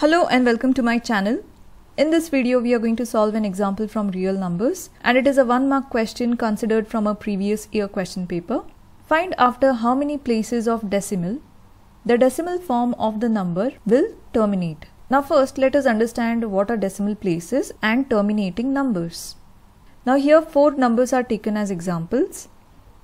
Hello and welcome to my channel. In this video we are going to solve an example from real numbers and it is a one mark question considered from a previous year question paper. Find after how many places of decimal the decimal form of the number will terminate. Now first let us understand what are decimal places and terminating numbers. Now here four numbers are taken as examples.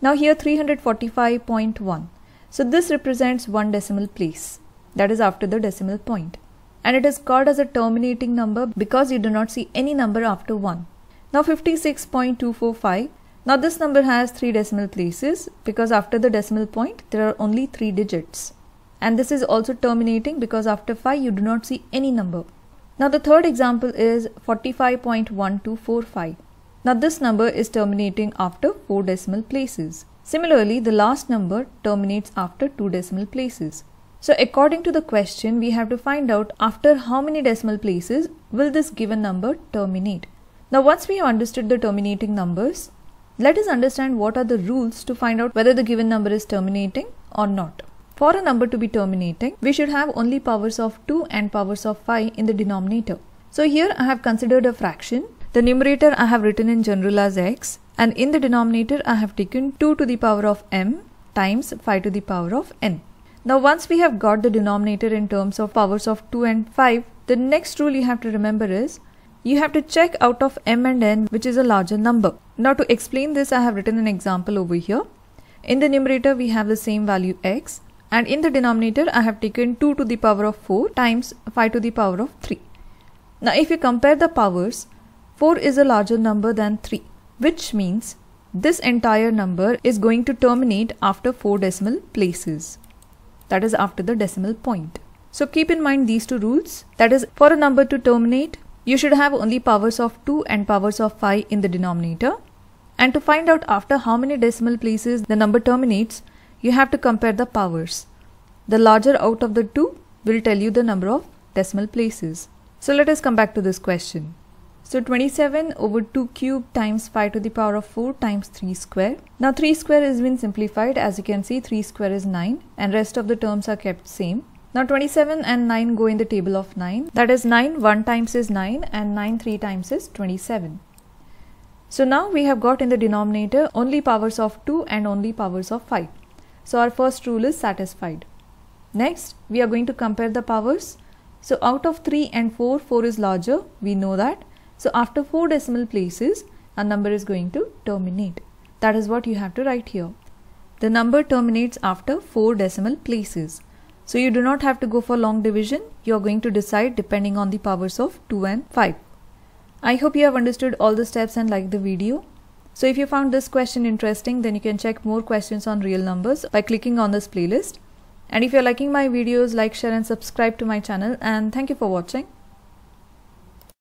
Now here 345.1. So this represents one decimal place that is after the decimal point and it is called as a terminating number because you do not see any number after 1. Now 56.245. Now this number has 3 decimal places because after the decimal point there are only 3 digits. And this is also terminating because after 5 you do not see any number. Now the third example is 45.1245. Now this number is terminating after 4 decimal places. Similarly, the last number terminates after 2 decimal places. So according to the question, we have to find out after how many decimal places will this given number terminate. Now once we have understood the terminating numbers, let us understand what are the rules to find out whether the given number is terminating or not. For a number to be terminating, we should have only powers of 2 and powers of 5 in the denominator. So here I have considered a fraction. The numerator I have written in general as x and in the denominator I have taken 2 to the power of m times 5 to the power of n. Now once we have got the denominator in terms of powers of 2 and 5, the next rule you have to remember is you have to check out of m and n which is a larger number. Now to explain this I have written an example over here. In the numerator we have the same value x and in the denominator I have taken 2 to the power of 4 times 5 to the power of 3. Now if you compare the powers, 4 is a larger number than 3 which means this entire number is going to terminate after 4 decimal places that is after the decimal point. So keep in mind these two rules that is for a number to terminate you should have only powers of 2 and powers of 5 in the denominator and to find out after how many decimal places the number terminates you have to compare the powers. The larger out of the two will tell you the number of decimal places. So let us come back to this question. So 27 over 2 cube times 5 to the power of 4 times 3 square. Now 3 square has been simplified as you can see 3 square is 9 and rest of the terms are kept same. Now 27 and 9 go in the table of 9 that is 9 1 times is 9 and 9 3 times is 27. So now we have got in the denominator only powers of 2 and only powers of 5. So our first rule is satisfied. Next we are going to compare the powers. So out of 3 and 4, 4 is larger we know that so after 4 decimal places, a number is going to terminate. That is what you have to write here. The number terminates after 4 decimal places. So you do not have to go for long division. You are going to decide depending on the powers of 2 and 5. I hope you have understood all the steps and liked the video. So if you found this question interesting, then you can check more questions on real numbers by clicking on this playlist. And if you're liking my videos, like, share and subscribe to my channel and thank you for watching.